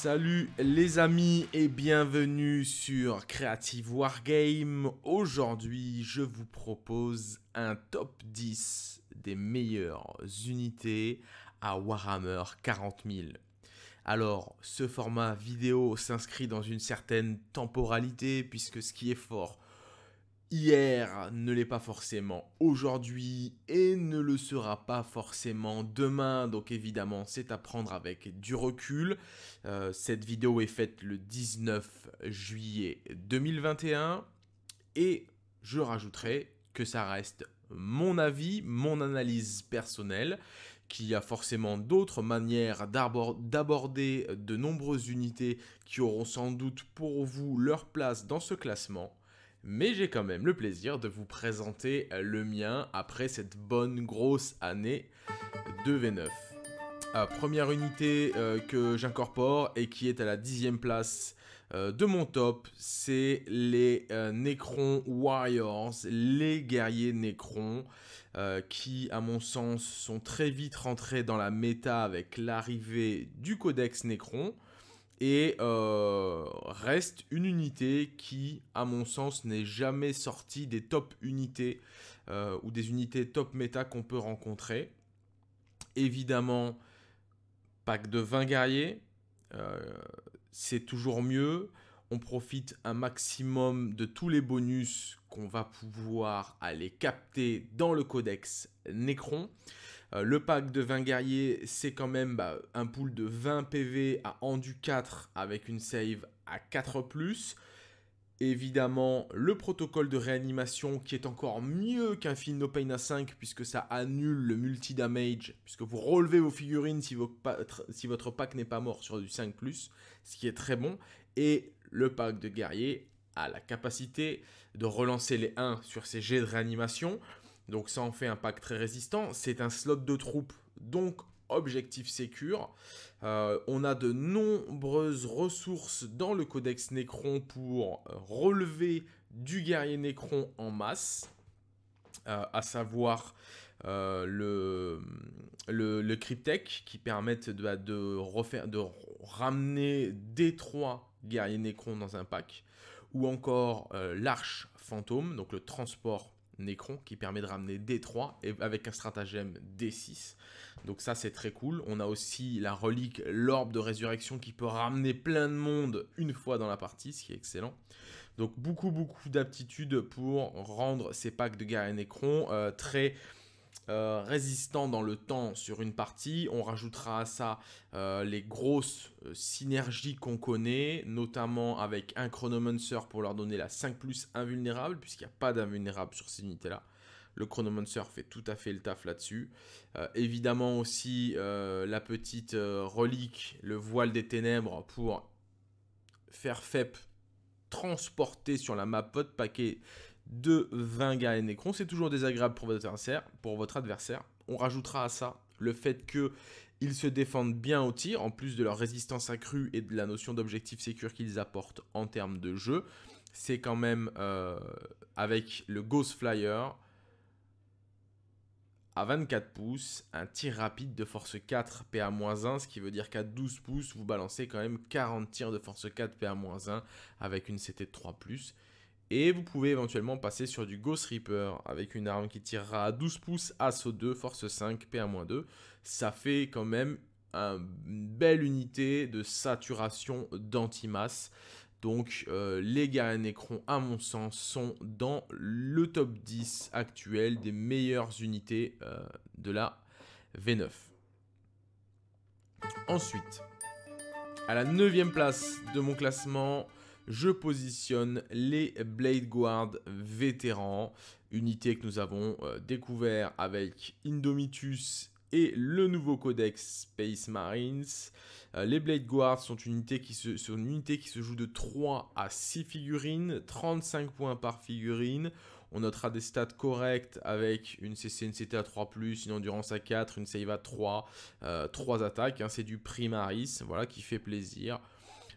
Salut les amis et bienvenue sur Creative Wargame. Aujourd'hui, je vous propose un top 10 des meilleures unités à Warhammer 40 000. Alors, ce format vidéo s'inscrit dans une certaine temporalité puisque ce qui est fort hier ne l'est pas forcément aujourd'hui et ne le sera pas forcément demain. Donc évidemment, c'est à prendre avec du recul. Euh, cette vidéo est faite le 19 juillet 2021 et je rajouterai que ça reste mon avis, mon analyse personnelle, qu'il y a forcément d'autres manières d'aborder de nombreuses unités qui auront sans doute pour vous leur place dans ce classement mais j'ai quand même le plaisir de vous présenter le mien après cette bonne grosse année de V9. Euh, première unité euh, que j'incorpore et qui est à la dixième place euh, de mon top, c'est les Necron Warriors, les guerriers Necron, qui à mon sens sont très vite rentrés dans la méta avec l'arrivée du codex Necron et euh, reste une unité qui, à mon sens, n'est jamais sortie des top unités euh, ou des unités top méta qu'on peut rencontrer. Évidemment, pack de 20 guerriers, euh, c'est toujours mieux. On profite un maximum de tous les bonus qu'on va pouvoir aller capter dans le codex Necron. Euh, le pack de 20 guerriers, c'est quand même bah, un pool de 20 PV à Endu 4 avec une save à 4+. Évidemment, le protocole de réanimation qui est encore mieux qu'un Feel No Pain à 5 puisque ça annule le multi-damage, puisque vous relevez vos figurines si, si votre pack n'est pas mort sur du 5+, ce qui est très bon. Et le pack de guerrier a la capacité de relancer les 1 sur ses jets de réanimation. Donc ça en fait un pack très résistant. C'est un slot de troupes, donc objectif sécure. Euh, on a de nombreuses ressources dans le codex Necron pour relever du guerrier Necron en masse. Euh, à savoir euh, le, le, Cryptech qui permettent refaire, de ramener des trois guerriers Necron dans un pack, ou encore l'Arche Fantôme, donc le transport Necron qui permet de ramener D3 et avec un stratagème D6. Donc ça c'est très cool. On a aussi la relique, l'orbe de résurrection qui peut ramener plein de monde une fois dans la partie, ce qui est excellent. Donc beaucoup beaucoup d'aptitudes pour rendre ces packs de guerre et Necron euh, très euh, résistant dans le temps sur une partie. On rajoutera à ça euh, les grosses euh, synergies qu'on connaît, notamment avec un Chronomancer pour leur donner la 5 plus invulnérable, puisqu'il n'y a pas d'invulnérable sur ces unités-là. Le Chronomancer fait tout à fait le taf là-dessus. évidemment aussi la petite relique, le voile des ténèbres, pour faire FEP transporter sur la map paquet de 20 guerriers Necron. C'est toujours désagréable pour votre adversaire. Pour votre adversaire. On rajoutera à ça le fait qu'ils se défendent bien au tir, en plus de leur résistance accrue et de la notion d'objectif sécure qu'ils apportent en termes de jeu. C'est quand même euh, avec le Ghost Flyer à 24 pouces, un tir rapide de force 4 PA-1, ce qui veut dire qu'à 12 pouces, vous balancez quand même 40 tirs de force 4 PA-1 avec une CT de 3+. Et vous pouvez éventuellement passer sur du Ghost Reaper avec une arme qui tirera à 12 pouces, assaut 2, force 5, PA-2. Ça fait quand même une belle unité de saturation d'antimasse. Donc euh, les guerriers Necron, à mon sens, sont dans le top 10 actuel des meilleures unités euh, de la V9. Ensuite, à la 9 place de mon classement, je positionne les Blade Guard vétérans, unité que nous avons euh, découvert avec Indomitus et le nouveau codex Space Marines. Euh, les Blade Guards sont une, unité qui se, joue de 3 à 6 figurines, 35 points par figurine. On notera des stats corrects avec une CC, une CT à 3+, une endurance à 4, une save à 3, 3 euh, attaques. Hein. c'est du Primaris, voilà, qui fait plaisir.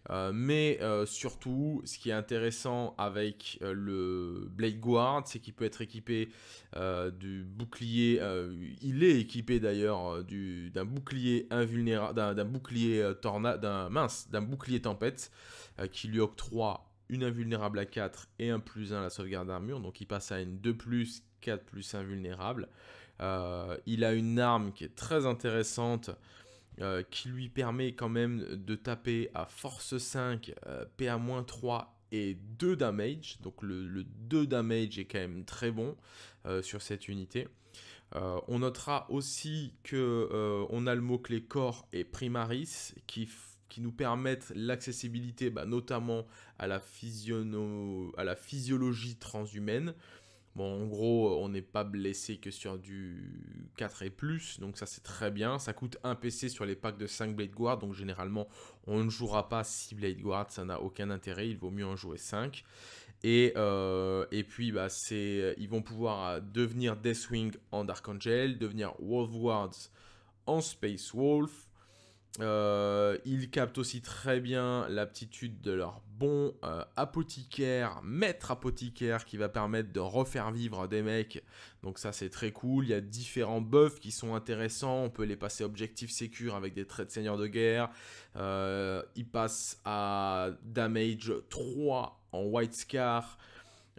Euh, mais euh, surtout, ce qui est intéressant avec euh, le Blade Guard, c'est qu'il peut être équipé du bouclier. il est équipé d'ailleurs d'un bouclier invulnérable, d'un bouclier tornade, d'un d'un bouclier tempête qui lui octroie une invulnérable à 4 et un plus 1 à la sauvegarde d'armure. Donc il passe à une 2 plus 4 plus invulnérable. il a une arme qui est très intéressante euh, qui lui permet quand même de taper à force 5, euh, PA-3 et 2 damage. Donc le, 2 damage est quand même très bon euh, sur cette unité. on notera aussi que on a le mot-clé corps et primaris qui, nous permettent l'accessibilité bah, notamment à la physiologie transhumaine. Bon, en gros, on n'est pas blessé que sur du 4 et plus, donc ça c'est très bien. Ça coûte un PC sur les packs de 5 Blade Guard, donc généralement on ne jouera pas 6 Blade Guard, ça n'a aucun intérêt, il vaut mieux en jouer 5. Et, euh, et puis, bah, ils vont pouvoir devenir Deathwing en Dark Angel, devenir Wolf Guards en Space Wolf, euh, ils captent aussi très bien l'aptitude de leur bon euh, apothicaire, maître apothicaire qui va permettre de refaire vivre des mecs. Donc ça c'est très cool. Il y a différents buffs qui sont intéressants. On peut les passer objectif sécure avec des traits de seigneur de guerre. Euh, ils passent à damage 3 en White Scar.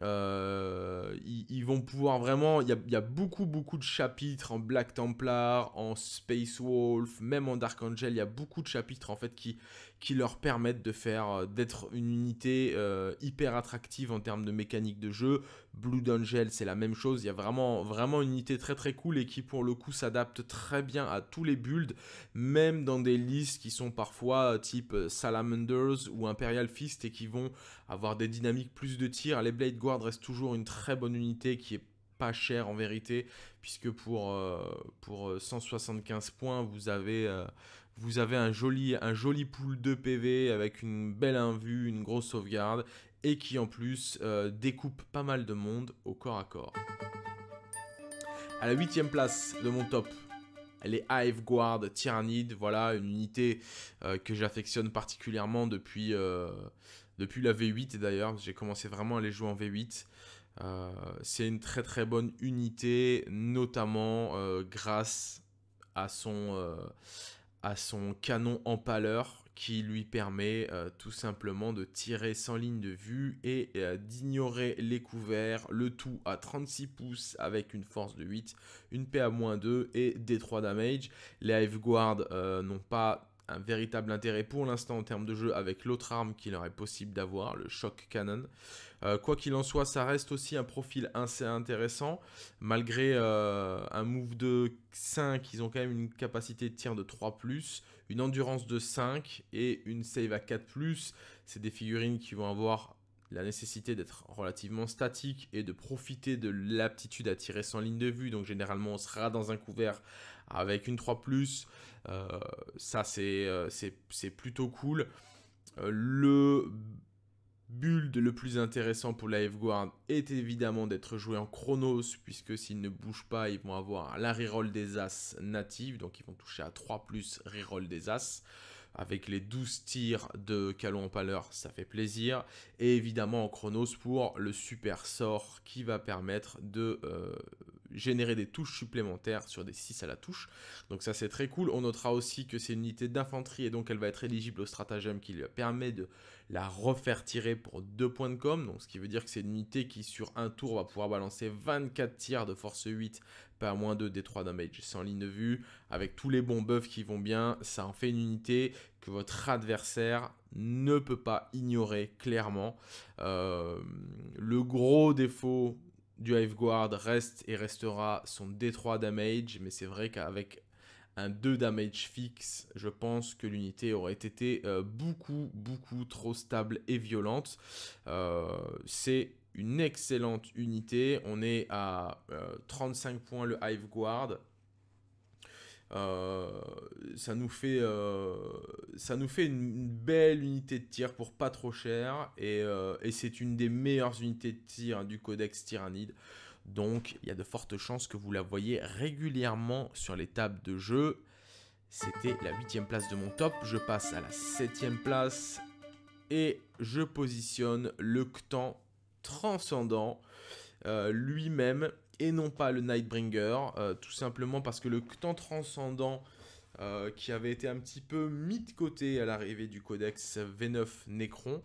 Euh, ils, vont pouvoir vraiment. Il y, a, beaucoup, beaucoup de chapitres en Black Templar, en Space Wolf, même en Dark Angel. Il y a beaucoup de chapitres en fait qui, qui leur permettent de faire euh, d'être une unité euh, hyper attractive en termes de mécanique de jeu. Blue Angel, c'est la même chose. Il y a vraiment, vraiment une unité très très cool et qui pour le coup s'adapte très bien à tous les builds, même dans des listes qui sont parfois type Salamanders ou Imperial Fist et qui vont avoir des dynamiques plus de tir. Les Blade Guard restent toujours une très bonne unité qui est pas chère en vérité, puisque pour, pour 175 points, vous avez, vous avez un joli, un joli pool de PV avec une belle invue, une grosse sauvegarde et qui en plus euh, découpe pas mal de monde au corps à corps. À la huitième place de mon top, les Hive Guard Tyrannide, voilà une unité euh, que j'affectionne particulièrement depuis, euh, depuis la V8 d'ailleurs, j'ai commencé vraiment à les jouer en V8. c'est une très très bonne unité, notamment grâce à son, à son canon empaleur qui lui permet euh, tout simplement de tirer sans ligne de vue et euh, d'ignorer les couverts, le tout à 36 pouces avec une force de 8, une PA-2 et des 3 damage. Les Hive Guard euh, n'ont pas un véritable intérêt pour l'instant en termes de jeu avec l'autre arme qu'il leur est possible d'avoir, le Shock Cannon. Euh, quoi qu'il en soit, ça reste aussi un profil assez intéressant. Malgré euh, un move de 5, ils ont quand même une capacité de tir de 3+, une endurance de 5 et une save à 4+. C'est des figurines qui vont avoir la nécessité d'être relativement statique et de profiter de l'aptitude à tirer sans ligne de vue. Donc généralement on sera dans un couvert avec une 3+. Euh, ça c'est plutôt cool. le build le plus intéressant pour la F-Guard est évidemment d'être joué en Chronos, puisque s'ils ne bougent pas, ils vont avoir la reroll des As native, donc ils vont toucher à 3 plus reroll des As. Avec les 12 tirs de Calon en pâleur, ça fait plaisir. Et évidemment en Chronos pour le super sort qui va permettre de euh, générer des touches supplémentaires sur des 6 à la touche. Donc ça c'est très cool. On notera aussi que c'est une unité d'infanterie et donc elle va être éligible au stratagème qui lui permet de la refaire tirer pour 2 points de com. Donc ce qui veut dire que c'est une unité qui sur un tour va pouvoir balancer 24 tirs de force 8 par moins 2 des 3 damage sans ligne de vue. Avec tous les bons buffs qui vont bien, ça en fait une unité que votre adversaire ne peut pas ignorer clairement. Euh, le gros défaut du Hive Guard reste et restera son D3 damage, mais c'est vrai qu'avec un 2 damage fixe, je pense que l'unité aurait été euh, beaucoup, beaucoup trop stable et violente. Euh, c'est une excellente unité. On est à 35 euh, points le Hive Guard. Euh, ça, nous fait, euh, ça nous fait une, belle unité de tir pour pas trop cher. Et, et c'est une des meilleures unités de tir du codex Tyrannide. Donc il y a de fortes chances que vous la voyez régulièrement sur les tables de jeu. C'était la huitième place de mon top. Je passe à la septième place Et je positionne le Ctan transcendant lui-même et non pas le Nightbringer, tout simplement parce que le Ctan transcendant qui avait été un petit peu mis de côté à l'arrivée du codex V9 Necron,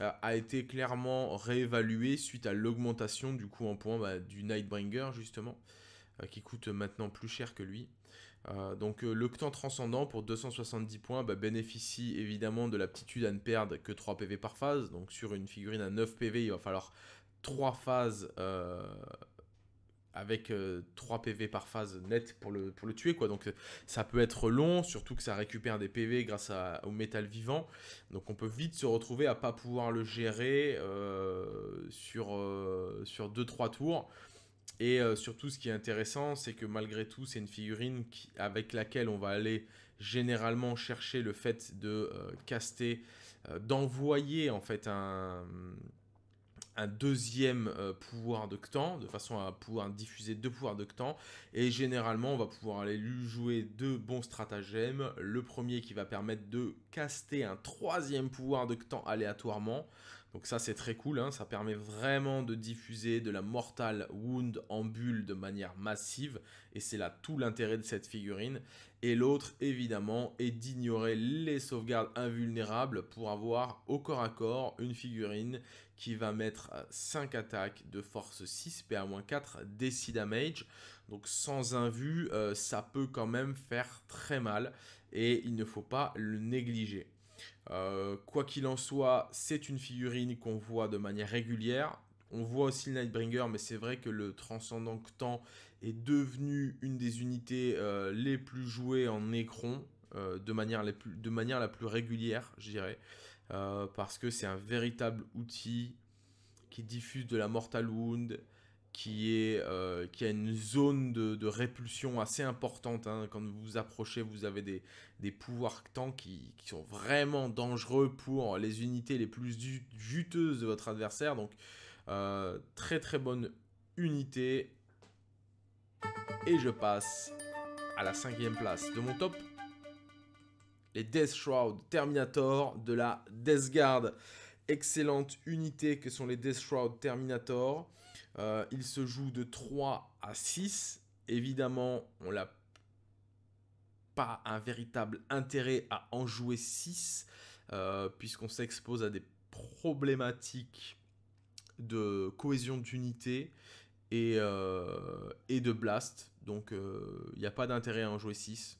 euh, a été clairement réévalué suite à l'augmentation du coup en points bah, du Nightbringer justement, euh, qui coûte maintenant plus cher que lui. Euh, donc le Ctan Transcendant pour 270 points bah, bénéficie évidemment de l'aptitude à ne perdre que 3 PV par phase. Donc sur une figurine à 9 PV, il va falloir 3 phases avec 3 euh, PV par phase net pour le, pour le tuer. Quoi. Donc ça peut être long, surtout que ça récupère des PV grâce au métal vivant. Donc on peut vite se retrouver à pas pouvoir le gérer euh, sur 2-3 euh, tours. Et surtout ce qui est intéressant, c'est que malgré tout, c'est une figurine avec laquelle on va aller généralement chercher le fait de caster, d'envoyer en fait un un deuxième euh, pouvoir de Ctan, de façon à pouvoir diffuser deux pouvoirs de Ctan. Et généralement, on va pouvoir aller lui jouer deux bons stratagèmes. Le premier qui va permettre de caster un troisième pouvoir de Ctan aléatoirement. Donc ça c'est très cool, hein. ça permet vraiment de diffuser de la Mortal Wound en bulle de manière massive, et c'est là tout l'intérêt de cette figurine. Et l'autre évidemment est d'ignorer les sauvegardes invulnérables pour avoir au corps à corps une figurine qui va mettre 5 attaques de force 6 PA-4 DC damage. Donc sans invu, euh, ça peut quand même faire très mal et il ne faut pas le négliger. Euh, quoi qu'il en soit, c'est une figurine qu'on voit de manière régulière. On voit aussi le Nightbringer, mais c'est vrai que le Transcendant Ctan est devenu une des unités euh, les plus jouées en écron, euh, de, manière de manière la plus régulière, je dirais. parce que c'est un véritable outil qui diffuse de la Mortal Wound, qui, est, euh, qui a une zone de, répulsion assez importante. Hein. Quand vous vous approchez, vous avez des, des pouvoirs temps qui, qui, sont vraiment dangereux pour les unités les plus juteuses de votre adversaire. Donc, euh, très très bonne unité. Et je passe à la cinquième place de mon top. Les Death Shroud Terminator de la Death Guard. Excellente unité que sont les Death Shroud Terminator. Euh, il se joue de 3 à 6. Évidemment, on n'a pas un véritable intérêt à en jouer 6, euh, puisqu'on s'expose à des problématiques de cohésion d'unité et, euh, et, de blast. Donc il n'y a pas d'intérêt à en jouer 6.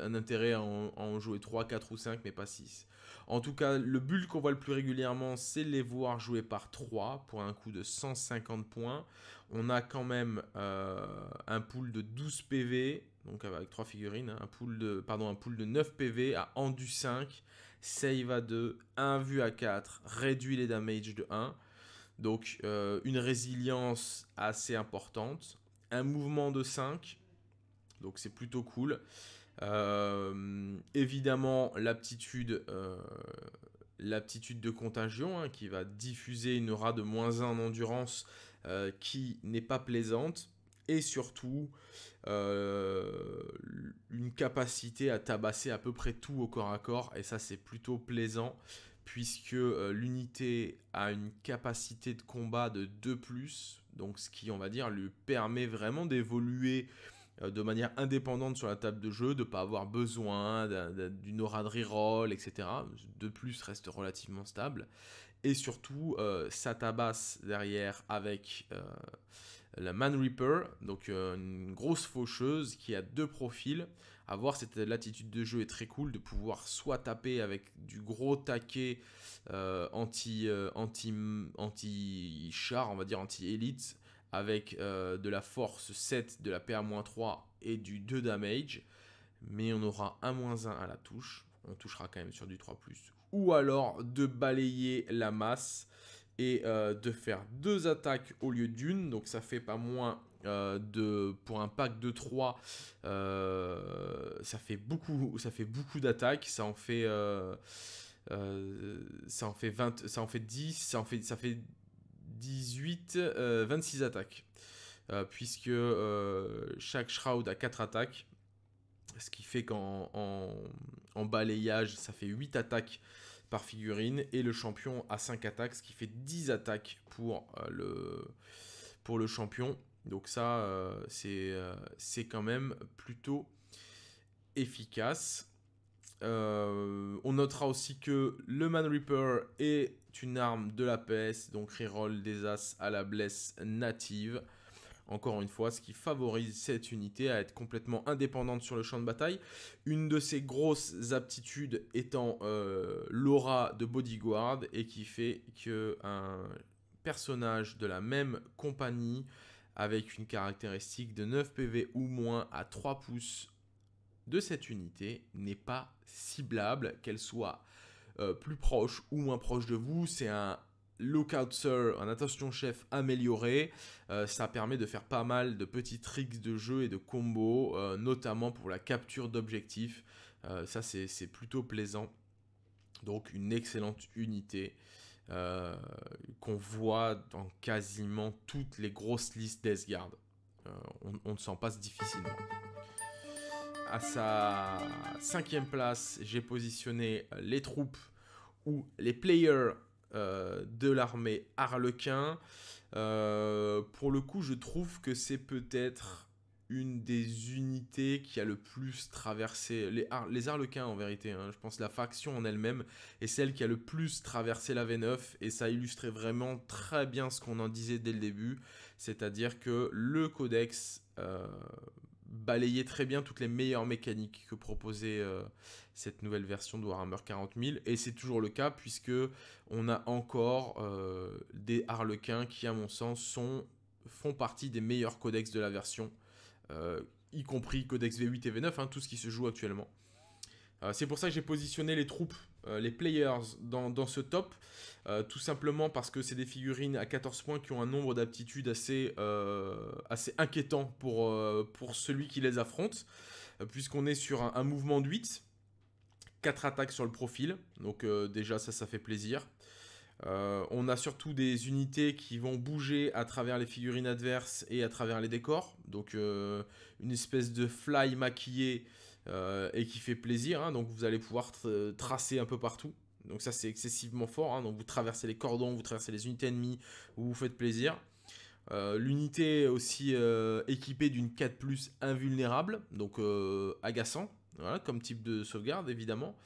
Un intérêt à en, jouer 3, 4 ou 5, mais pas 6. En tout cas, le bulle qu'on voit le plus régulièrement, c'est les voir jouer par 3 pour un coût de 150 points. On a quand même euh, un pool de 12 PV, donc avec 3 figurines, hein, un, pool de, pardon, un pool de 9 PV à Endu 5, save à 2, 1 vue à 4, réduit les damage de 1. Donc euh, une résilience assez importante, un mouvement de 5, donc c'est plutôt cool. Euh, évidemment, l'aptitude euh, l'aptitude de contagion hein, qui va diffuser une aura de moins 1 en endurance euh, qui n'est pas plaisante. Et surtout une capacité à tabasser à peu près tout au corps à corps. Et ça c'est plutôt plaisant puisque l'unité a une capacité de combat de 2 donc ce qui on va dire lui permet vraiment d'évoluer de manière indépendante sur la table de jeu, de ne pas avoir besoin d'une aura de reroll, etc. De plus, reste relativement stable. Et surtout, euh, ça tabasse derrière avec euh, la Man Reaper, donc une grosse faucheuse qui a deux profils. À voir, cette latitude de jeu est très cool de pouvoir soit taper avec du gros taquet anti, anti, anti char, on va dire anti élite, avec euh, de la force 7, de la PA-3 et du 2 damage. Mais on aura un moins 1 à la touche. On touchera quand même sur du 3+. Ou alors de balayer la masse et euh, de faire deux attaques au lieu d'une. Donc ça fait pas moins euh, de pour un pack de 3 ça fait beaucoup ça fait beaucoup d'attaques ça en fait ça en fait 20 ça en fait 10 ça en fait ça fait 18, 26 euh, attaques. Euh, puisque euh, chaque Shroud a 4 attaques. Ce qui fait qu'en en, balayage, ça fait 8 attaques par figurine. Et le champion a 5 attaques, ce qui fait 10 attaques pour, le, pour le champion. Donc ça, c'est quand même plutôt efficace. on notera aussi que le Man Reaper est une arme de la PS, donc reroll des As à la blesse native. Encore une fois, ce qui favorise cette unité à être complètement indépendante sur le champ de bataille. Une de ses grosses aptitudes étant euh, l'aura de bodyguard et qui fait que un personnage de la même compagnie avec une caractéristique de 9 PV ou moins à 3 pouces de cette unité n'est pas ciblable, qu'elle soit euh, plus proche ou moins proche de vous. C'est un Lookout Sir, un attention chef amélioré. Euh, ça permet de faire pas mal de petits tricks de jeu et de combos, euh, notamment pour la capture d'objectifs. ça, c'est plutôt plaisant. Donc, une excellente unité qu'on voit dans quasiment toutes les grosses listes d'Esgard. on, on ne s'en passe difficilement à sa cinquième place, j'ai positionné euh, les troupes ou les players euh, de l'armée Harlequin. Euh, pour le coup, je trouve que c'est peut-être une des unités qui a le plus traversé les, les Harlequins en vérité. Hein. je pense la faction en elle-même est celle qui a le plus traversé la V9 et ça illustrait vraiment très bien ce qu'on en disait dès le début, c'est-à-dire que le codex balayer très bien toutes les meilleures mécaniques que proposait euh, cette nouvelle version de Warhammer 40 000 et c'est toujours le cas puisque on a encore euh, des harlequins qui à mon sens font partie des meilleurs codex de la version euh, y compris codex V8 et V9 hein, tout ce qui se joue actuellement. C'est pour ça que j'ai positionné les troupes les players dans, ce top tout simplement parce que c'est des figurines à 14 points qui ont un nombre d'aptitudes assez, assez inquiétant pour, pour celui qui les affronte, puisqu'on est sur un, mouvement de 8, 4 attaques sur le profil, donc déjà ça, ça fait plaisir. on a surtout des unités qui vont bouger à travers les figurines adverses et à travers les décors, donc une espèce de fly maquillé et qui fait plaisir, hein. donc vous allez pouvoir tracer un peu partout. Donc ça c'est excessivement fort. Hein. Donc vous traversez les cordons, vous traversez les unités ennemies, vous vous faites plaisir. Euh, l'unité aussi euh, équipée d'une 4 plus invulnérable, donc euh, agaçant, comme type de sauvegarde évidemment.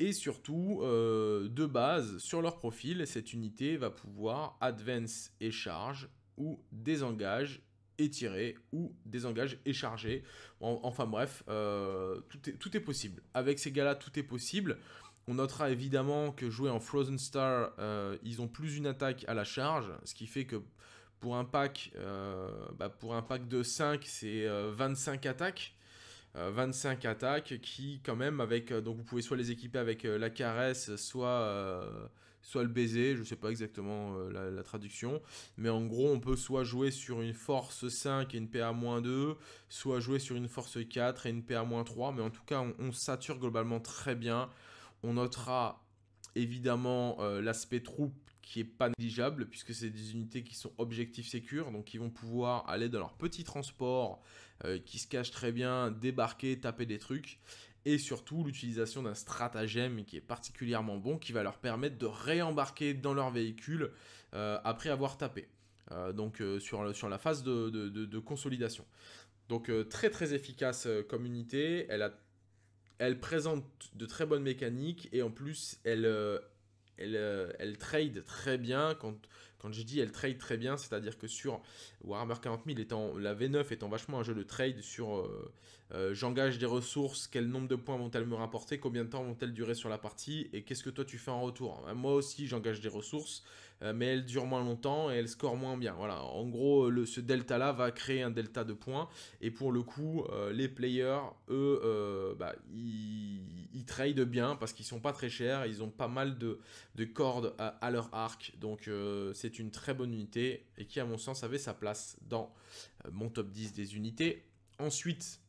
Et surtout, de base, sur leur profil, cette unité va pouvoir advance et charge, ou désengage tirer, ou désengage et charger. enfin bref, tout, est, tout est possible. Avec ces gars-là, tout est possible. On notera évidemment que jouer en Frozen Star, euh, ils ont plus une attaque à la charge, ce qui fait que pour un pack, euh, bah, pour un pack de 5, c'est 25 euh, attaques. 25 attaques qui quand même avec donc vous pouvez soit les équiper avec la caresse soit soit le baiser je sais pas exactement la, traduction. Mais en gros on peut soit jouer sur une force 5 et une PA-2 soit jouer sur une force 4 et une PA-3 mais en tout cas on sature globalement très bien. On notera évidemment euh, l'aspect troupe qui est pas négligeable puisque c'est des unités qui sont objectifs sécures donc ils vont pouvoir aller dans leur petit transport euh, qui se cache très bien, débarquer, taper des trucs et surtout l'utilisation d'un stratagème qui est particulièrement bon qui va leur permettre de réembarquer dans leur véhicule euh, après avoir tapé. donc sur, sur la phase de, de consolidation. Donc très très efficace comme unité, elle elle présente de très bonnes mécaniques et en plus elle, euh, elle, euh, elle trade très bien. Quand, quand je dis elle trade très bien, c'est-à-dire que sur Warhammer 40 000, étant, la V9 étant vachement un jeu de trade sur euh, j'engage des ressources, quel nombre de points vont-elles me rapporter, combien de temps vont-elles durer sur la partie et qu'est-ce que toi tu fais en retour. Moi aussi j'engage des ressources, euh, mais elle dure moins longtemps et elle score moins bien. Voilà, en gros, le, ce delta-là va créer un delta de points. Et pour le coup, euh, les players, eux, euh, bah, ils, ils trade bien parce qu'ils sont pas très chers. Ils ont pas mal de, cordes à, leur arc. Donc, c'est une très bonne unité et qui, à mon sens, avait sa place dans mon top 10 des unités. Ensuite,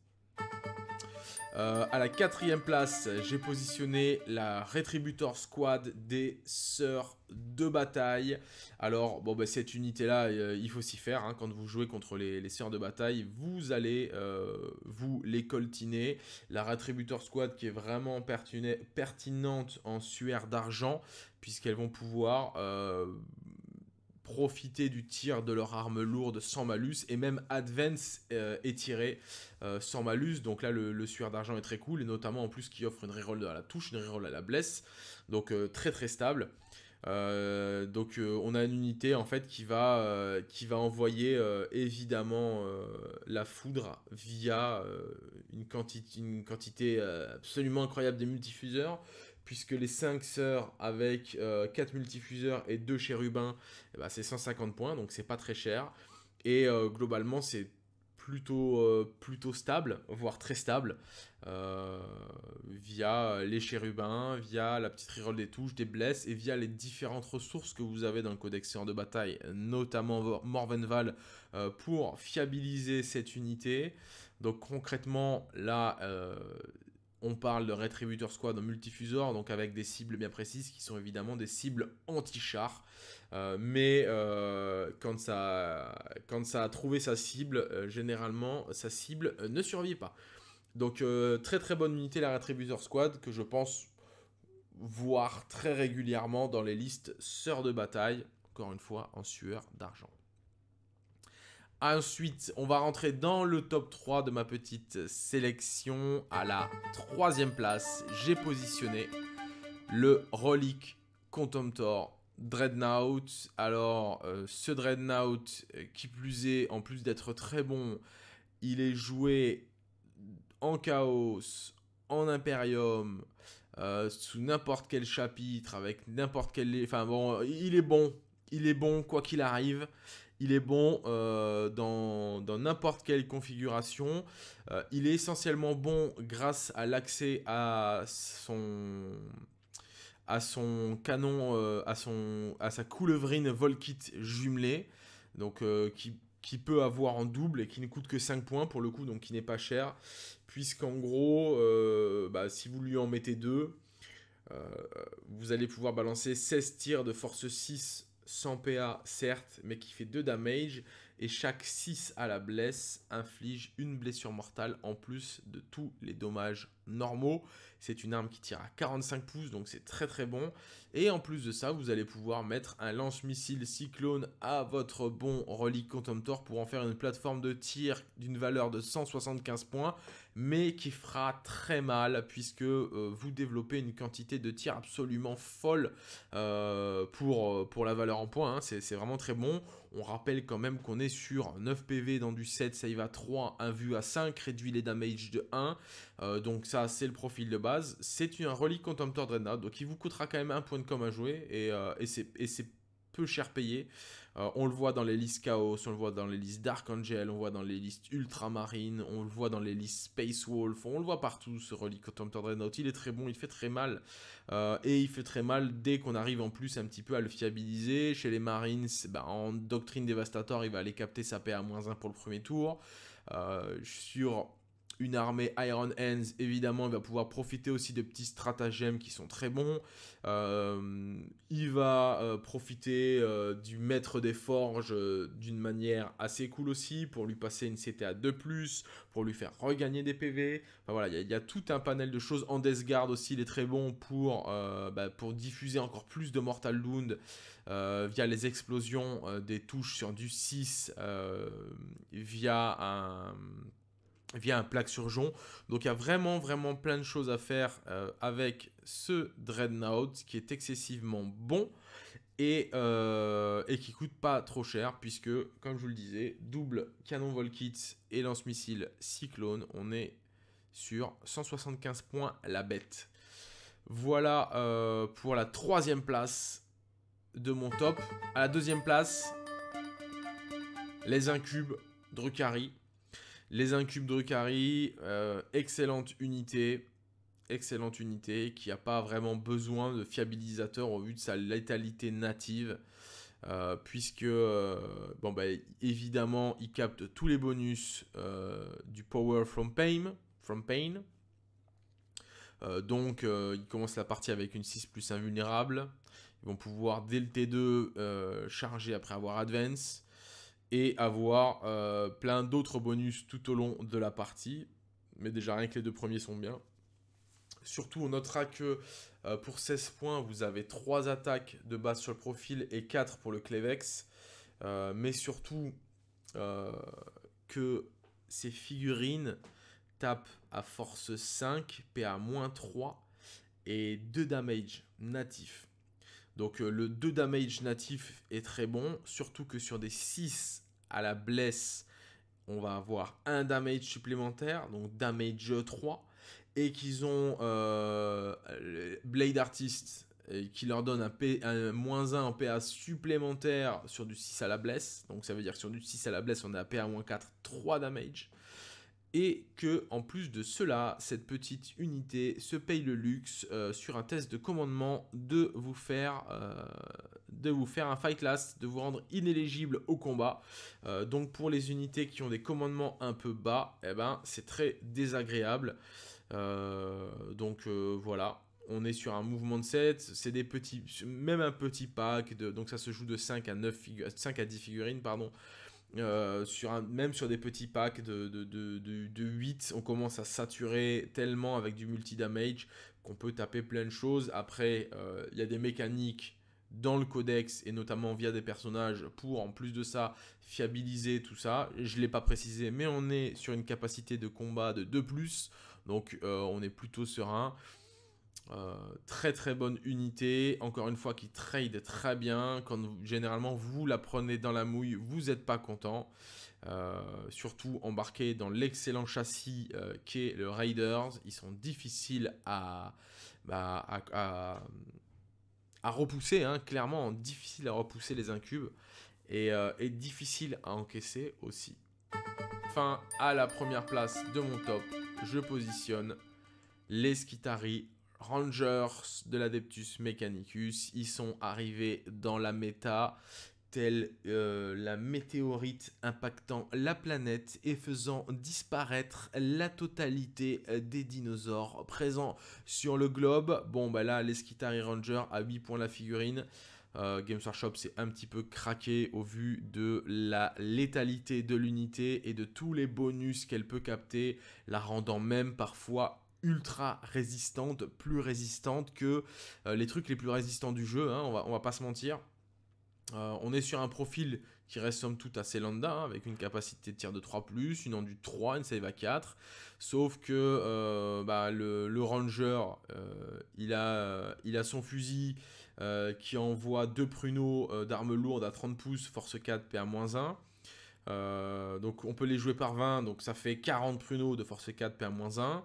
Euh, à la quatrième place, j'ai positionné la Retributor Squad des Sœurs de Bataille. Alors, bon, bah, cette unité-là, euh, il faut s'y faire. Hein. quand vous jouez contre les, Sœurs de Bataille, vous allez euh, vous les coltiner. La Retributor Squad qui est vraiment pertinente en suaire d'argent, puisqu'elles vont pouvoir profiter du tir de leur arme lourde sans malus et même advance euh, étiré euh, sans malus. Donc là, le, sueur d'argent est très cool et notamment en plus qui offre une reroll à la touche, une reroll à la blesse. Donc euh, très très stable. donc on a une unité en fait qui va, qui va envoyer évidemment la foudre via une une quantité absolument incroyable des multifuseurs puisque les 5 sœurs avec 4 euh, multifuseurs et 2 chérubins, eh ben, c'est 150 points, donc c'est pas très cher. Et euh, globalement, c'est plutôt, euh, plutôt stable, voire très stable, via les chérubins, via la petite reroll des touches, des blesses, et via les différentes ressources que vous avez dans le codex de bataille, notamment Morvenval, pour fiabiliser cette unité. Donc concrètement, là, on parle de Retributor Squad en multifusor, donc avec des cibles bien précises qui sont évidemment des cibles anti-char. Euh, mais euh, quand, ça, a trouvé sa cible, euh, généralement, sa cible ne survit pas. Donc très très bonne unité la Retributor Squad que je pense voir très régulièrement dans les listes sœurs de bataille, encore une fois en sueur d'argent. Ensuite, on va rentrer dans le top 3 de ma petite sélection. À la troisième place, j'ai positionné le Relic Contemptor Dreadnought. Alors, euh, ce Dreadnought, euh, qui plus est, en plus d'être très bon, il est joué en Chaos, en Imperium, euh, sous n'importe quel chapitre, avec n'importe quel... Enfin bon, il est bon. Il est bon quoi qu'il arrive. Il est bon euh, dans n'importe quelle configuration. Euh, il est essentiellement bon grâce à l'accès à son canon, euh, à, sa coulevrine Volkit jumelée, donc qui, peut avoir en double et qui ne coûte que 5 points pour le coup, donc qui n'est pas cher, puisqu'en gros, bah, si vous lui en mettez deux, vous allez pouvoir balancer 16 tirs de force 6 100 PA certes, mais qui fait 2 damage, et chaque 6 à la blesse inflige une blessure mortale en plus de tous les dommages normaux. C'est une arme qui tire à 45 pouces, donc c'est très très bon. Et en plus de ça, vous allez pouvoir mettre un lance-missile cyclone à votre bon relique Contemptor pour en faire une plateforme de tir d'une valeur de 175 points, mais qui fera très mal puisque euh, vous développez une quantité de tir absolument folle euh, pour, euh, pour la valeur en points. Hein. C'est vraiment très bon. On rappelle quand même qu'on est sur 9 PV dans du 7, save à 3, un vu à 5, réduit les damage de 1. donc ça, c'est le profil de base. C'est un relique Contemptor Dreadnought, donc il vous coûtera quand même un point de com à jouer, et, euh, et c'est cher payé. Euh, on le voit dans les listes Chaos, on le voit dans les listes Dark Angel, on le voit dans les listes Ultramarine, on le voit dans les listes Space Wolf, on le voit partout ce relique Contemptor Dreadnought. Il est très bon, il fait très mal. Euh, et il fait très mal dès qu'on arrive en plus un petit peu à le fiabiliser. Chez les Marines, bah, en Doctrine Dévastator, il va aller capter sa paix à moins 1 pour le premier tour. sur une armée Iron Hands, évidemment, il va pouvoir profiter aussi de petits stratagèmes qui sont très bons. Euh, il va euh, profiter euh, du maître des forges d'une manière assez cool aussi, pour lui passer une CTA 2+, pour lui faire regagner des PV. Voilà, il y, a tout un panel de choses. En Death Guard aussi, il est très bon pour, bah, pour diffuser encore plus de Mortal Wound via les explosions des touches sur du 6, via un via un plaque surgeon. Donc il y a vraiment vraiment plein de choses à faire euh, avec ce Dreadnought qui est excessivement bon et, euh, et qui coûte pas trop cher puisque comme je vous le disais, double canon Volkit et lance-missile Cyclone, on est sur 175 points la bête. Voilà euh, pour la troisième place de mon top. À la deuxième place, les incubes Drukhari. Les incubes Drukhari, euh, excellente unité. Excellente unité qui n'a pas vraiment besoin de fiabilisateur au vu de sa létalité native. Euh, puisque, euh, bah, évidemment, il capte tous les bonus du Power from Pain, from pain. donc, ils commencent la partie avec une 6 plus invulnérable. Ils vont pouvoir, dès le T2, charger après avoir advance et avoir plein d'autres bonus tout au long de la partie. Mais déjà, rien que les deux premiers sont bien. Surtout, on notera que euh, pour 16 points, vous avez 3 attaques de base sur le profil et 4 pour le Clevex. Euh, mais surtout, euh, que ces figurines tapent à force 5, PA-3 et 2 damage natif. Donc le 2 damage natif est très bon, surtout que sur des 6 à la blesse, on va avoir un damage supplémentaire, donc damage 3 et qu'ils ont euh, Blade Artist qui leur donne un, P, un moins 1 en PA supplémentaire sur du 6 à la blesse. Donc ça veut dire que sur du 6 à la blesse, on est à PA 4, 3 damage. Et que en plus de cela, cette petite unité se paye le luxe euh, sur un test de commandement de vous faire euh, de vous faire un fight class, de vous rendre inéligible au combat. donc pour les unités qui ont des commandements un peu bas, eh ben c'est très désagréable. Euh, donc euh, voilà, on est sur un mouvement de 7, c'est des petits, même un petit pack, donc ça se joue de 5 à, 9 5 à 10 figurines, pardon. Euh, sur un, même sur des petits packs de, de, de, 8, on commence à saturer tellement avec du multi-damage qu'on peut taper plein de choses. Après, il y a des mécaniques dans le codex et notamment via des personnages pour en plus de ça fiabiliser tout ça. Je ne l'ai pas précisé, mais on est sur une capacité de combat de 2+. Donc euh, on est plutôt serein. Euh, très très bonne unité, encore une fois qui trade très bien. Quand généralement vous la prenez dans la mouille, vous n'êtes pas content. Euh, surtout embarqué dans l'excellent châssis qui est le Raiders. Ils sont difficiles à, bah, à, repousser, hein, clairement difficile à repousser les incubes et, et difficile à encaisser aussi. Enfin, à la première place de mon top, je positionne les Skitari Rangers de l'Adeptus Mechanicus. Ils sont arrivés dans la méta telle euh, la météorite impactant la planète et faisant disparaître la totalité des dinosaures présents sur le globe. Bon, bah là, les Skitari Rangers à 8 points la figurine. Euh, Games Workshop s'est un petit peu craqué au vu de la létalité de l'unité et de tous les bonus qu'elle peut capter, la rendant même parfois ultra résistante, plus résistante que euh, les trucs les plus résistants du jeu, hein, on, va, pas se mentir. Euh, on est sur un profil qui reste somme toute assez lambda, hein, avec une capacité de tir de 3+, une enduit 3, une save à 4. Sauf que bah, le, ranger, il, a, son fusil euh, qui envoie deux pruneaux euh, d'armes lourdes à 30 pouces, force 4, PA-1. Euh, donc on peut les jouer par 20, donc ça fait 40 pruneaux de force 4, PA-1.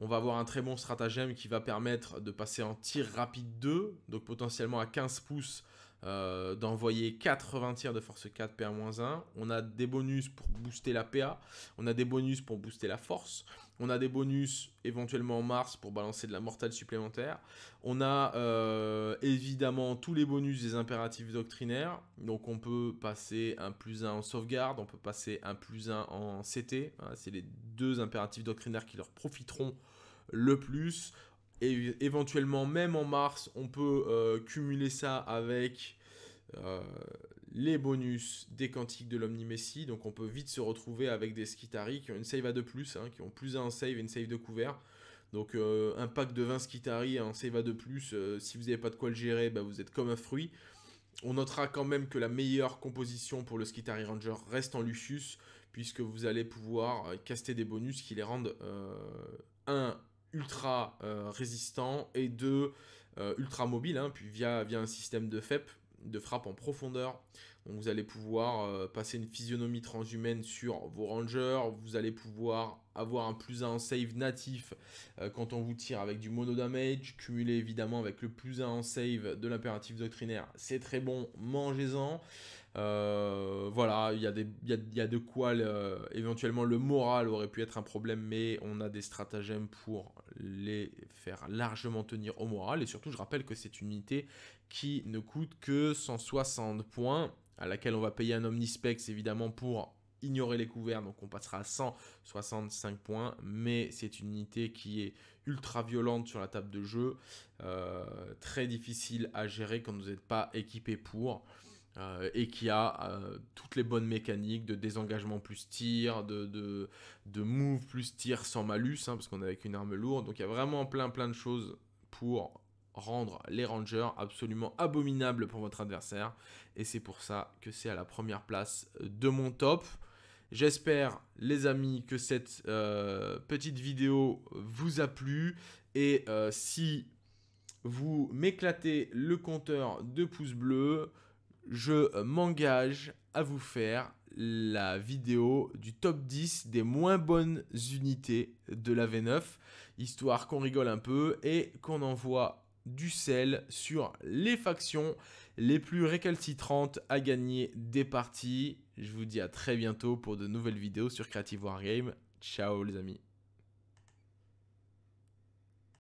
On va avoir un très bon stratagème qui va permettre de passer en tir rapide 2, donc potentiellement à 15 pouces euh, d'envoyer 80 tirs de force 4 PA-1. On a des bonus pour booster la PA. On a des bonus pour booster la force. On a des bonus éventuellement en Mars pour balancer de la mortale supplémentaire. On a euh, évidemment tous les bonus des impératifs doctrinaires. Donc on peut passer un plus 1 en sauvegarde, on peut passer un plus 1 en CT. C'est les deux impératifs doctrinaires qui leur profiteront le plus. Et éventuellement, même en mars, on peut euh, cumuler ça avec euh, les bonus des quantiques de l'Omni-Messi. Donc on peut vite se retrouver avec des Skitari qui ont une save à 2+, hein, qui ont plus un save et une save de couvert. Donc euh, un pack de 20 Skitari en save à 2+, si vous n'avez pas de quoi le gérer, bah, vous êtes comme un fruit. On notera quand même que la meilleure composition pour le Skitari Ranger reste en Lucius, puisque vous allez pouvoir caster des bonus qui les rendent... un ultra euh, résistant et deux euh, ultra mobile, hein, puis via un système de FEP, de frappe en profondeur. Vous allez pouvoir euh, passer une physionomie transhumaine sur vos rangers, vous allez pouvoir avoir un plus 1 en save natif quand on vous tire avec du mono damage, cumulé évidemment avec le plus 1 en save de l'impératif doctrinaire, c'est très bon, mangez-en. Euh, voilà, il y, a de quoi éventuellement le moral aurait pu être un problème, mais on a des stratagèmes pour les faire largement tenir au moral. Et surtout, je rappelle que c'est une unité qui ne coûte que 160 points, à laquelle on va payer un Omnispex évidemment pour ignorer les couverts, donc on passera à 165 points, mais c'est une unité qui est ultra violente sur la table de jeu, euh, très difficile à gérer quand vous n'êtes pas équipé pour. Euh, et qui a euh, toutes les bonnes mécaniques de désengagement plus tir, de, de, move plus tir sans malus, hein, parce qu'on est avec une arme lourde. Donc il y a vraiment plein plein de choses pour rendre les rangers absolument abominables pour votre adversaire. Et c'est pour ça que c'est à la première place de mon top. J'espère, les amis, que cette euh, petite vidéo vous a plu. Et si vous m'éclatez le compteur de pouces bleus, je m'engage à vous faire la vidéo du top 10 des moins bonnes unités de la V9, histoire qu'on rigole un peu et qu'on envoie du sel sur les factions les plus récalcitrantes à gagner des parties. Je vous dis à très bientôt pour de nouvelles vidéos sur Creative Wargame. Ciao les amis.